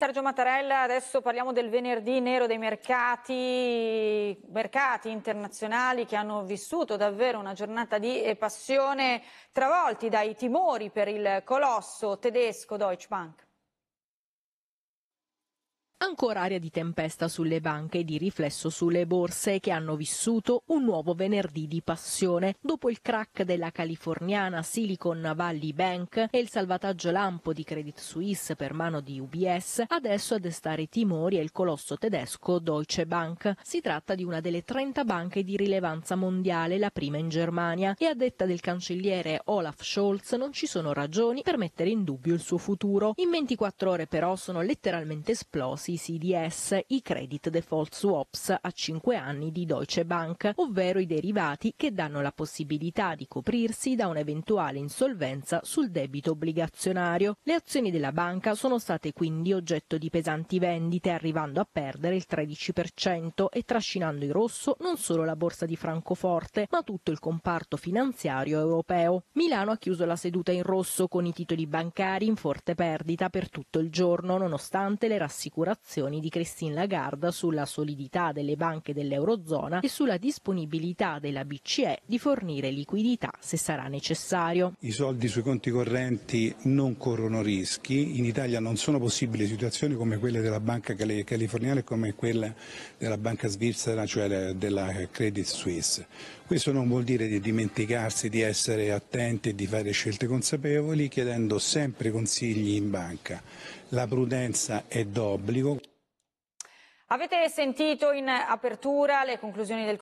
Sergio Mattarella, adesso parliamo del venerdì nero dei mercati, mercati internazionali che hanno vissuto davvero una giornata di passione travolti dai timori per il colosso tedesco Deutsche Bank. Ancora aria di tempesta sulle banche e di riflesso sulle borse che hanno vissuto un nuovo venerdì di passione dopo il crack della californiana Silicon Valley Bank e il salvataggio lampo di Credit Suisse per mano di UBS, adesso a destare timori è il colosso tedesco Deutsche Bank. Si tratta di una delle 30 banche di rilevanza mondiale, la prima in Germania, e a detta del cancelliere Olaf Scholz non ci sono ragioni per mettere in dubbio il suo futuro. In 24 ore però sono letteralmente esplosi i CDS, i credit default swaps a 5 anni di Deutsche Bank, ovvero i derivati che danno la possibilità di coprirsi da un'eventuale insolvenza sul debito obbligazionario. Le azioni della banca sono state quindi oggetto di pesanti vendite, arrivando a perdere il 13% e trascinando in rosso non solo la borsa di Francoforte, ma tutto il comparto finanziario europeo. Milano ha chiuso la seduta in rosso con i titoli bancari in forte perdita per tutto il giorno, nonostante le rassicurazioni osservazioni di Christine Lagarde sulla solidità delle banche dell'Eurozona e sulla disponibilità della BCE di fornire liquidità se sarà necessario. I soldi sui conti correnti non corrono rischi, in Italia non sono possibili situazioni come quelle della banca californiana e come quella della banca svizzera, cioè della Credit Suisse. Questo non vuol dire di dimenticarsi di essere attenti e di fare scelte consapevoli, chiedendo sempre consigli in banca. La prudenza è d'obbligo. Avete sentito in apertura le conclusioni del